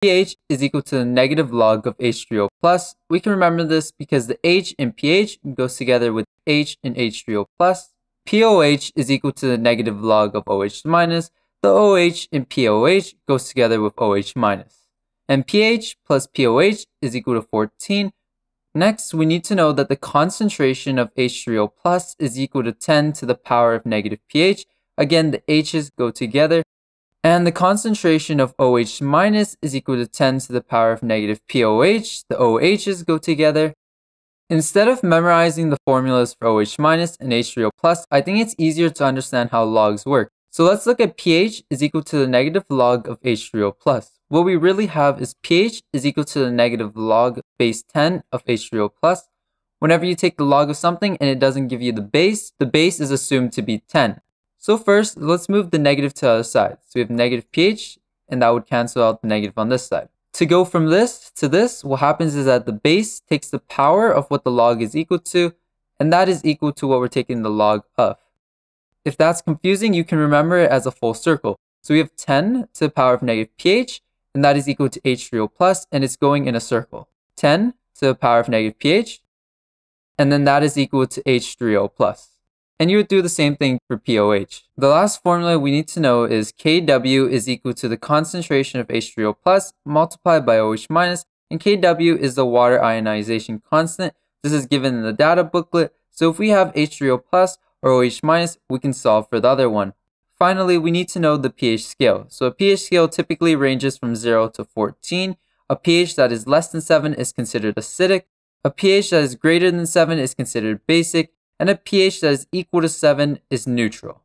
pH is equal to the negative log of H3O plus. We can remember this because the H in pH goes together with H in H3O plus. POH is equal to the negative log of OH minus. The OH in POH goes together with OH minus. And pH plus POH is equal to 14. Next, we need to know that the concentration of H3O plus is equal to 10 to the power of negative pH. Again, the H's go together. And the concentration of OH minus is equal to 10 to the power of negative POH. The OH's go together. Instead of memorizing the formulas for OH minus and H3O plus, I think it's easier to understand how logs work. So let's look at pH is equal to the negative log of H3O plus. What we really have is pH is equal to the negative log base 10 of H3O plus. Whenever you take the log of something and it doesn't give you the base, the base is assumed to be 10. So first, let's move the negative to the other side. So we have negative pH, and that would cancel out the negative on this side. To go from this to this, what happens is that the base takes the power of what the log is equal to, and that is equal to what we're taking the log of. If that's confusing, you can remember it as a full circle. So we have 10 to the power of negative pH, and that is equal to H3O plus, and it's going in a circle. 10 to the power of negative pH, and then that is equal to H3O plus. And you would do the same thing for POH. The last formula we need to know is Kw is equal to the concentration of H3O plus multiplied by OH minus, and Kw is the water ionization constant. This is given in the data booklet. So if we have H3O plus or OH minus, we can solve for the other one. Finally, we need to know the pH scale. So a pH scale typically ranges from 0 to 14. A pH that is less than 7 is considered acidic. A pH that is greater than 7 is considered basic and a pH that is equal to 7 is neutral.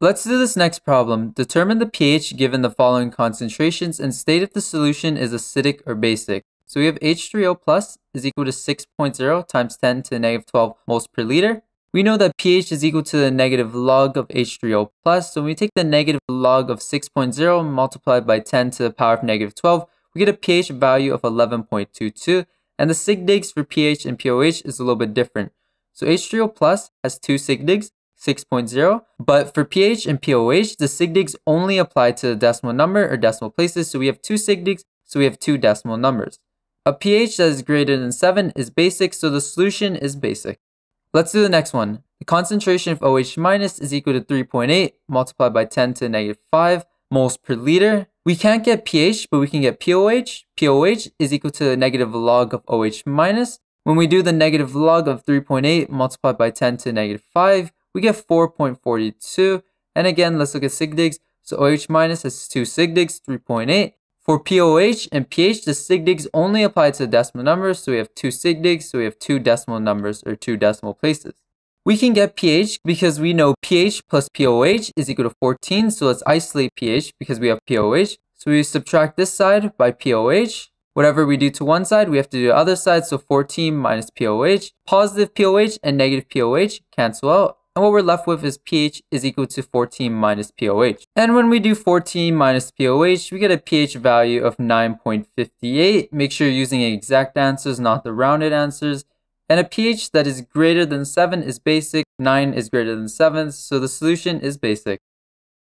Let's do this next problem. Determine the pH given the following concentrations and state if the solution is acidic or basic. So we have H3O plus is equal to 6.0 times 10 to the negative 12 moles per liter. We know that pH is equal to the negative log of H3O plus. So when we take the negative log of 6.0 multiplied by 10 to the power of negative 12, we get a pH value of 11.22. And the sig digs for pH and POH is a little bit different. So H3O plus has two sigdigs, 6.0, but for pH and POH, the sigdigs only apply to the decimal number or decimal places, so we have two sigdigs, so we have two decimal numbers. A pH that is greater than 7 is basic, so the solution is basic. Let's do the next one. The concentration of OH minus is equal to 3.8 multiplied by 10 to the negative 5 moles per liter. We can't get pH, but we can get POH. POH is equal to the negative log of OH minus. When we do the negative log of 3.8 multiplied by 10 to negative 5, we get 4.42. And again, let's look at sigdigs. So OH minus has two sigdigs, 3.8. For POH and pH, the sigdigs only apply to the decimal numbers. So we have two sigdigs, so we have two decimal numbers or two decimal places. We can get pH because we know pH plus POH is equal to 14. So let's isolate pH because we have POH. So we subtract this side by POH Whatever we do to one side, we have to do the other side. So 14 minus POH. Positive POH and negative POH cancel out. And what we're left with is pH is equal to 14 minus POH. And when we do 14 minus POH, we get a pH value of 9.58. Make sure you're using exact answers, not the rounded answers. And a pH that is greater than 7 is basic, 9 is greater than 7, so the solution is basic.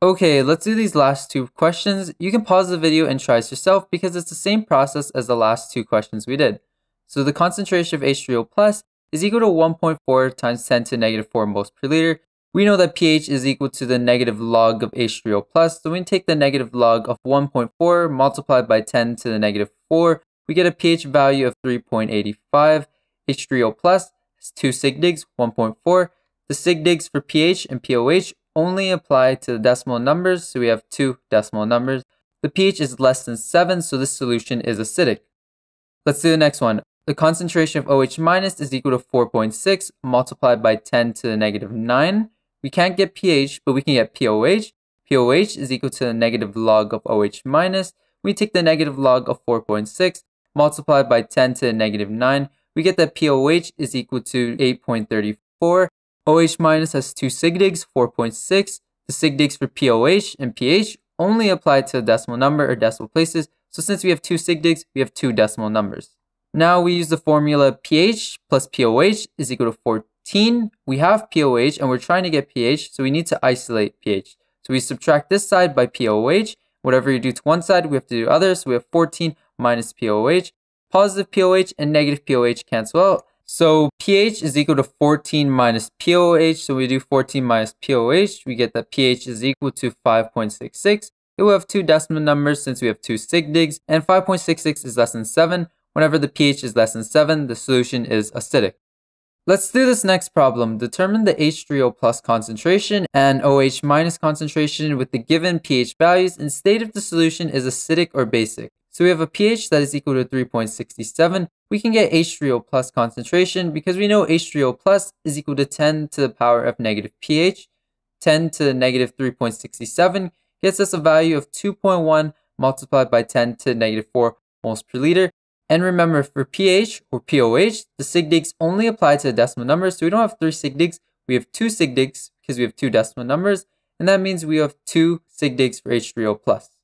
Okay, let's do these last two questions. You can pause the video and try this yourself because it's the same process as the last two questions we did. So the concentration of H3O plus is equal to 1.4 times 10 to negative 4 moles per liter. We know that pH is equal to the negative log of H3O plus. So we take the negative log of 1.4 multiplied by 10 to the negative 4, we get a pH value of 3.85. H3O plus has two sig digs, 1.4. The sig digs for pH and POH only apply to the decimal numbers, so we have two decimal numbers. The pH is less than 7, so this solution is acidic. Let's do the next one. The concentration of OH minus is equal to 4.6 multiplied by 10 to the negative 9. We can't get pH, but we can get POH. POH is equal to the negative log of OH minus. We take the negative log of 4.6 multiplied by 10 to the negative 9. We get that POH is equal to 8.34 OH minus has two sigdigs, 4.6. The sigdigs for POH and pH only apply to the decimal number or decimal places. So since we have two sigdigs, we have two decimal numbers. Now we use the formula pH plus POH is equal to 14. We have POH and we're trying to get pH, so we need to isolate pH. So we subtract this side by POH Whatever you do to one side, we have to do other. So we have 14 minus POH. Positive POH and negative POH cancel out. So pH is equal to 14 minus POH. So we do 14 minus POH. We get that pH is equal to 5.66. It will have two decimal numbers since we have two sig digs. And 5.66 is less than 7. Whenever the pH is less than 7, the solution is acidic. Let's do this next problem. Determine the H3O plus concentration and OH minus concentration with the given pH values and state if the solution is acidic or basic. So we have a pH that is equal to 3.67. We can get H3O plus concentration because we know H3O plus is equal to 10 to the power of negative pH. 10 to negative 3.67 gets us a value of 2.1 multiplied by 10 to negative 4 moles per liter. And remember, for pH or POH, the sig digs only apply to the decimal numbers. So we don't have three sig digs, we have two sig digs because we have two decimal numbers. And that means we have two sig digs for H3O+. plus.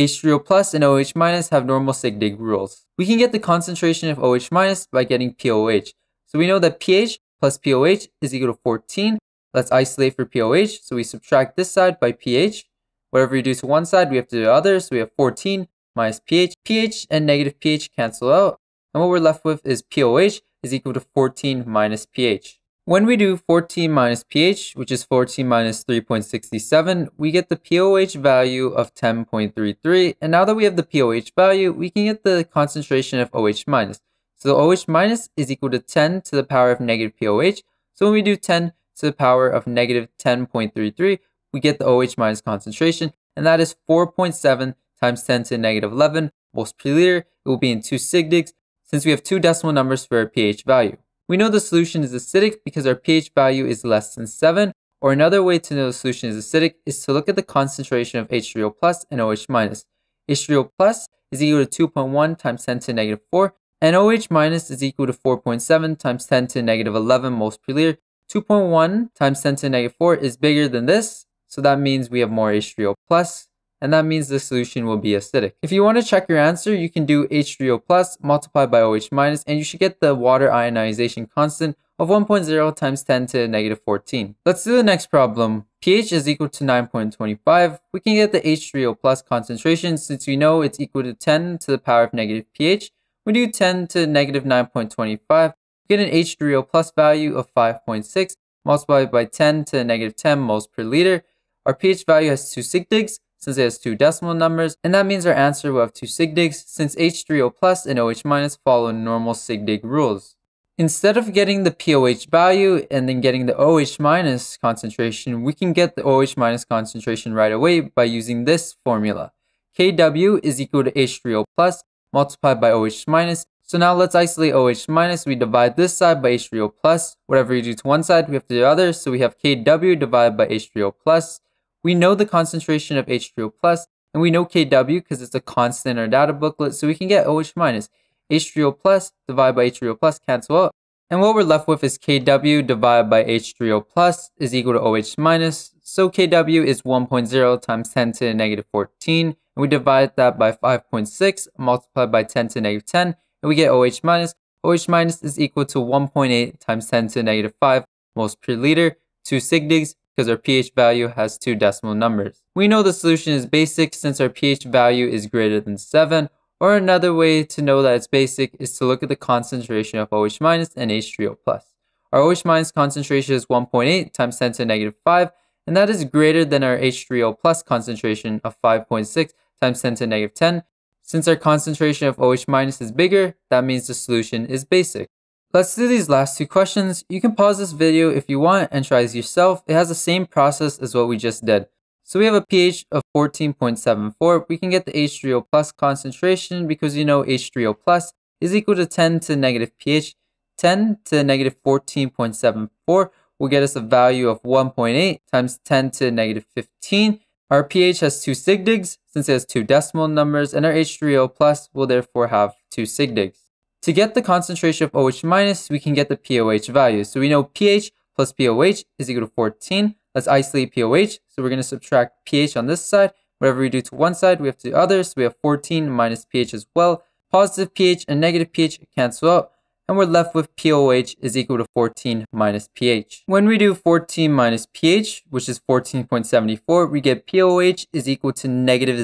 H3O plus and OH minus have normal sig dig rules. We can get the concentration of OH minus by getting POH. So we know that pH plus POH is equal to 14. Let's isolate for POH. So we subtract this side by pH. Whatever you do to one side, we have to do the other. So we have 14 minus pH. pH and negative pH cancel out. And what we're left with is POH is equal to 14 minus pH. When we do 14 minus pH, which is 14 minus 3.67, we get the POH value of 10.33. And now that we have the POH value, we can get the concentration of OH minus. So the OH minus is equal to 10 to the power of negative POH. So when we do 10 to the power of negative 10.33, we get the OH minus concentration, and that is 4.7 times 10 to the negative 11 moles per liter. It will be in two sig digs since we have two decimal numbers for our pH value. We know the solution is acidic because our pH value is less than 7, or another way to know the solution is acidic is to look at the concentration of H3O plus and OH minus. H3O plus is equal to 2.1 times 10 to negative 4, and OH minus is equal to 4.7 times 10 to negative 11 moles per liter. 2.1 times 10 to negative 4 is bigger than this, so that means we have more H3O plus and that means the solution will be acidic. If you want to check your answer, you can do H3O plus multiplied by OH minus, and you should get the water ionization constant of 1.0 times 10 to negative 14. Let's do the next problem. pH is equal to 9.25. We can get the H3O plus concentration since we know it's equal to 10 to the power of negative pH. We do 10 to negative 9.25. Get an H3O plus value of 5.6 multiplied by 10 to negative 10 moles per liter. Our pH value has two sig digs, since it has two decimal numbers, and that means our answer will have two sig digs since H3O plus and OH minus follow normal sig dig rules. Instead of getting the POH value and then getting the OH minus concentration, we can get the OH minus concentration right away by using this formula. Kw is equal to H3O plus multiplied by OH minus. So now let's isolate OH minus. We divide this side by H3O plus. Whatever you do to one side, we have to do the other. So we have Kw divided by H3O plus we know the concentration of H3O plus, and we know Kw because it's a constant in our data booklet, so we can get OH minus. H3O plus divided by H3O plus cancel out. And what we're left with is Kw divided by H3O plus is equal to OH minus. So Kw is 1.0 times 10 to the negative 14. And we divide that by 5.6 multiplied by 10 to the negative 10. And we get OH minus. OH minus is equal to 1.8 times 10 to the negative 5 moles per liter. Two sig digs because our pH value has two decimal numbers. We know the solution is basic since our pH value is greater than 7, or another way to know that it's basic is to look at the concentration of OH and H3O plus. Our OH concentration is 1.8 times 10 to negative 5, and that is greater than our H3O plus concentration of 5.6 times 10 to negative 10. Since our concentration of OH minus is bigger, that means the solution is basic. Let's do these last two questions. You can pause this video if you want and try this yourself. It has the same process as what we just did. So we have a pH of 14.74. We can get the H3O plus concentration because you know H3O plus is equal to 10 to negative pH. 10 to negative 14.74 will get us a value of 1.8 times 10 to negative 15. Our pH has two sig digs since it has two decimal numbers and our H3O plus will therefore have two sig digs. To get the concentration of OH minus, we can get the POH value. So we know pH plus POH is equal to 14. Let's isolate POH. So we're going to subtract pH on this side. Whatever we do to one side, we have to do other. So we have 14 minus pH as well. Positive pH and negative pH cancel out. and we're left with POH is equal to 14 minus pH. When we do 14 minus pH, which is 14.74, we get POH is equal to negative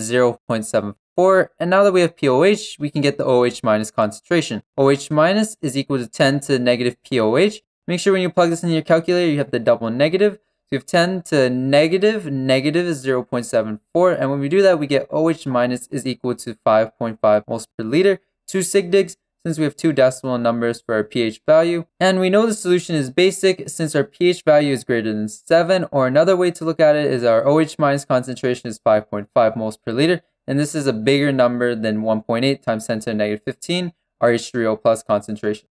0.74. And now that we have POH, we can get the OH minus concentration. OH minus is equal to 10 to negative POH. Make sure when you plug this in your calculator, you have the double negative. So we have 10 to negative, negative is negative negative 0.74. And when we do that, we get OH minus is equal to 5.5 moles per liter. Two sig digs since we have two decimal numbers for our pH value. And we know the solution is basic since our pH value is greater than 7, or another way to look at it is our OH minus concentration is 5.5 moles per liter, and this is a bigger number than 1.8 times 10 to the negative 15, our H3O plus concentration.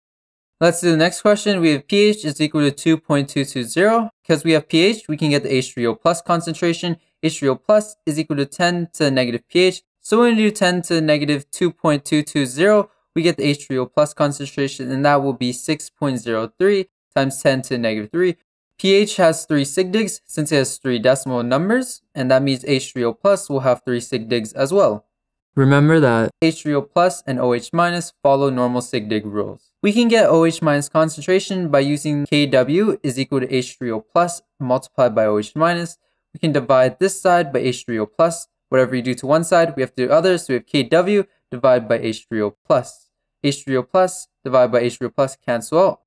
Let's do the next question. We have pH is equal to 2.220. Because we have pH, we can get the H3O plus concentration. H3O plus is equal to 10 to the negative pH. So when we do 10 to the negative 2.220, we get the H3O plus concentration, and that will be 6.03 times 10 to the negative 3. pH has 3 sig digs since it has 3 decimal numbers, and that means H3O plus will have 3 sig digs as well. Remember that H3O plus and OH minus follow normal sig dig rules. We can get OH minus concentration by using Kw is equal to H3O plus multiplied by OH minus. We can divide this side by H3O plus. Whatever you do to one side, we have to do other. So we have Kw divided by H3O plus. H3O plus divided by H3O plus cancel out.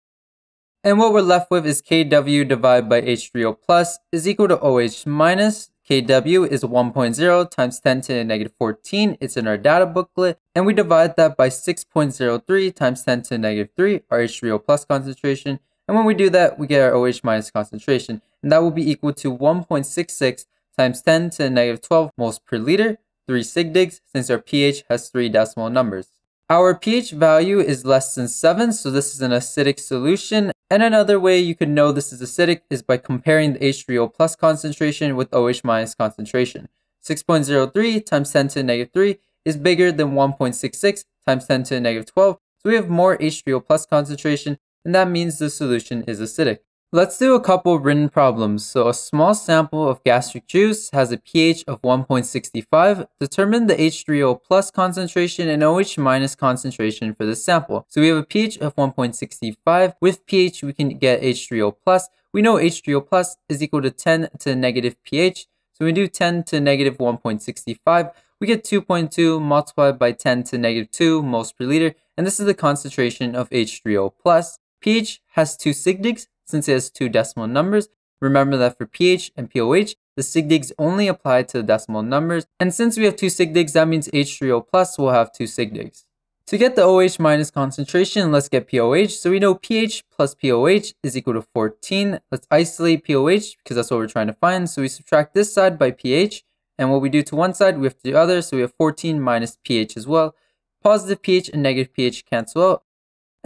And what we're left with is Kw divided by H3O plus is equal to OH minus. Kw is 1.0 times 10 to the negative 14. It's in our data booklet. And we divide that by 6.03 times 10 to the negative 3, our H3O plus concentration. And when we do that, we get our OH minus concentration. And that will be equal to 1.66 times 10 to the negative 12 moles per liter, 3 sig digs, since our pH has 3 decimal numbers. Our pH value is less than 7, so this is an acidic solution. And another way you could know this is acidic is by comparing the H3O plus concentration with OH minus concentration. 6.03 times 10 to the negative 3 is bigger than 1.66 times 10 to the negative 12, so we have more H3O plus concentration, and that means the solution is acidic. Let's do a couple written problems. So a small sample of gastric juice has a pH of 1.65. Determine the H3O plus concentration and OH minus concentration for the sample. So we have a pH of 1.65. With pH, we can get H3O plus. We know H3O plus is equal to 10 to negative pH. So we do 10 to negative 1.65. We get 2.2 multiplied by 10 to negative 2 moles per liter. And this is the concentration of H3O plus. pH has two sig digs since it has two decimal numbers, remember that for pH and POH, the sig digs only apply to the decimal numbers. And since we have two sig digs, that means H3O plus will have two sig digs. To get the OH minus concentration, let's get POH. So we know pH plus POH is equal to 14. Let's isolate POH because that's what we're trying to find. So we subtract this side by pH. And what we do to one side, we have to do the other. So we have 14 minus pH as well. Positive pH and negative pH cancel out.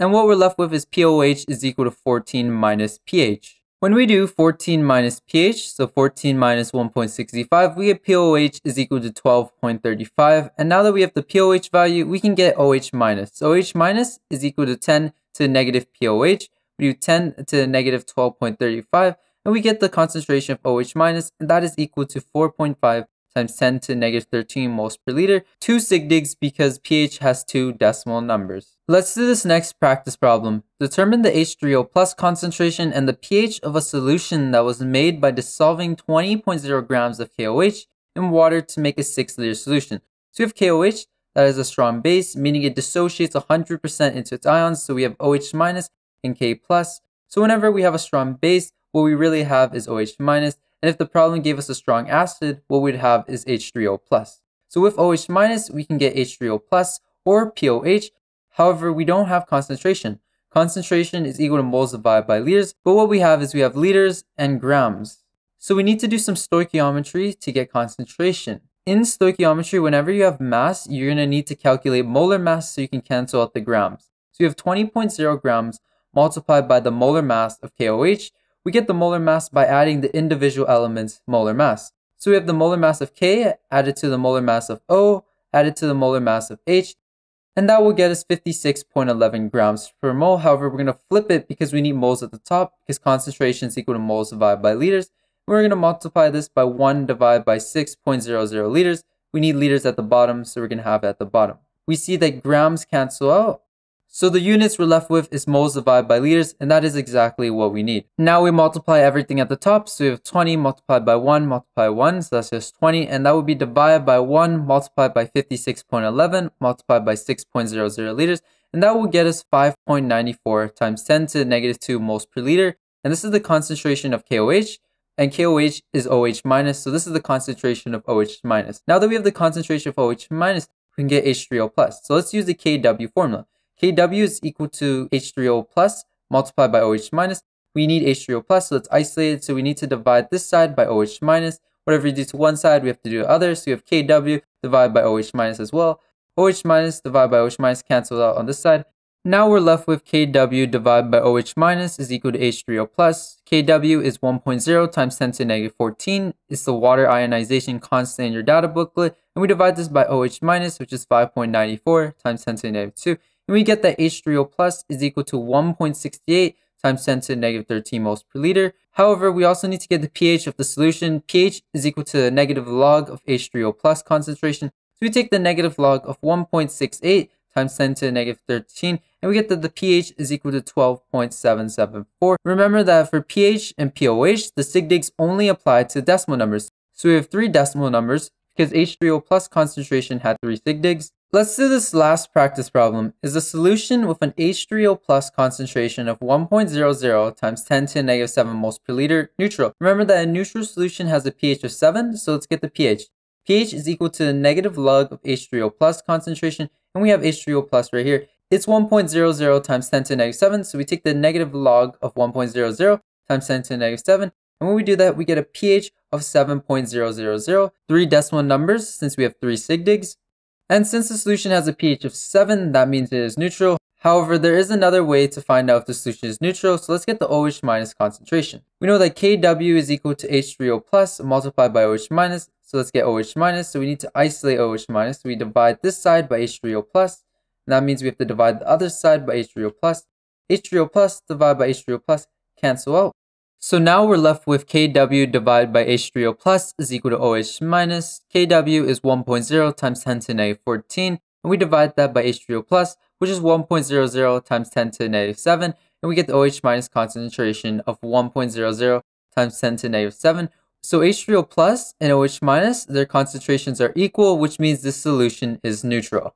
And what we're left with is POH is equal to 14 minus pH. When we do 14 minus pH, so 14 minus 1.65, we get POH is equal to 12.35. And now that we have the POH value, we can get OH minus. So OH minus is equal to 10 to the negative POH. We do 10 to the negative 12.35, and we get the concentration of OH minus, and that is equal to 4.5 times 10 to negative 13 moles per liter, two sig digs because pH has two decimal numbers. Let's do this next practice problem. Determine the H3O plus concentration and the pH of a solution that was made by dissolving 20.0 grams of KOH in water to make a 6 liter solution. So we have KOH, that is a strong base, meaning it dissociates 100% into its ions, so we have OH minus and K plus. So whenever we have a strong base, what we really have is OH minus, and if the problem gave us a strong acid, what we'd have is H3O+. plus. So with OH minus, we can get H3O plus or POH. However, we don't have concentration. Concentration is equal to moles divided by liters, but what we have is we have liters and grams. So we need to do some stoichiometry to get concentration. In stoichiometry, whenever you have mass, you're going to need to calculate molar mass so you can cancel out the grams. So you have 20.0 grams multiplied by the molar mass of KOH, we get the molar mass by adding the individual elements' molar mass. So we have the molar mass of K added to the molar mass of O added to the molar mass of H, and that will get us 56.11 grams per mole. However, we're going to flip it because we need moles at the top because concentration is equal to moles divided by liters. We're going to multiply this by 1 divided by 6.00 liters. We need liters at the bottom, so we're going to have it at the bottom. We see that grams cancel out, So the units we're left with is moles divided by liters, and that is exactly what we need. Now we multiply everything at the top, so we have 20 multiplied by 1 multiplied by 1, so that's just 20, and that would be divided by 1 multiplied by 56.11 multiplied by 6.00 liters, and that will get us 5.94 times 10 to the negative 2 moles per liter, and this is the concentration of KOH, and KOH is OH minus, so this is the concentration of OH minus. Now that we have the concentration of OH minus, we can get H3O plus. So let's use the KW formula. Kw is equal to H3O plus multiplied by OH minus. We need H3O plus, so let's isolate it. So we need to divide this side by OH minus. Whatever you do to one side, we have to do the other. So you have Kw divided by OH minus as well. OH minus divided by OH minus cancels out on this side. Now we're left with Kw divided by OH minus is equal to H3O plus. Kw is 1.0 times 10 to the negative 14. It's the water ionization constant in your data booklet. And we divide this by OH minus, which is 5.94 times 10 to the negative 2. And we get that H3O plus is equal to 1.68 times 10 to the negative 13 moles per liter. However, we also need to get the pH of the solution. pH is equal to the negative log of H3O plus concentration. So we take the negative log of 1.68 times 10 to the negative 13, and we get that the pH is equal to 12.774. Remember that for pH and POH, the sig digs only apply to decimal numbers. So we have three decimal numbers because H3O plus concentration had three sig digs. Let's do this last practice problem. Is a solution with an H3O plus concentration of 1.00 times 10 to the negative 7 moles per liter neutral? Remember that a neutral solution has a pH of 7, so let's get the pH. pH is equal to the negative log of H3O plus concentration, and we have H3O plus right here. It's 1.00 times 10 to the negative 7, so we take the negative log of 1.00 times 10 to the negative 7, and when we do that, we get a pH of 7.000, three decimal numbers since we have three sig digs, and since the solution has a pH of 7, that means it is neutral. However, there is another way to find out if the solution is neutral, so let's get the OH minus concentration. We know that Kw is equal to H3O plus multiplied by OH minus, so let's get OH minus. So we need to isolate OH minus. So we divide this side by H3O plus, and that means we have to divide the other side by H3O plus. H3O plus divided by H3O plus cancel out. So now we're left with Kw divided by H3O plus is equal to OH minus. Kw is 1.0 times 10 to the negative 14, and we divide that by H3O plus, which is 1.00 times 10 to the negative 7, and we get the OH minus concentration of 1.00 times 10 to the negative 7. So H3O plus and OH minus, their concentrations are equal, which means this solution is neutral.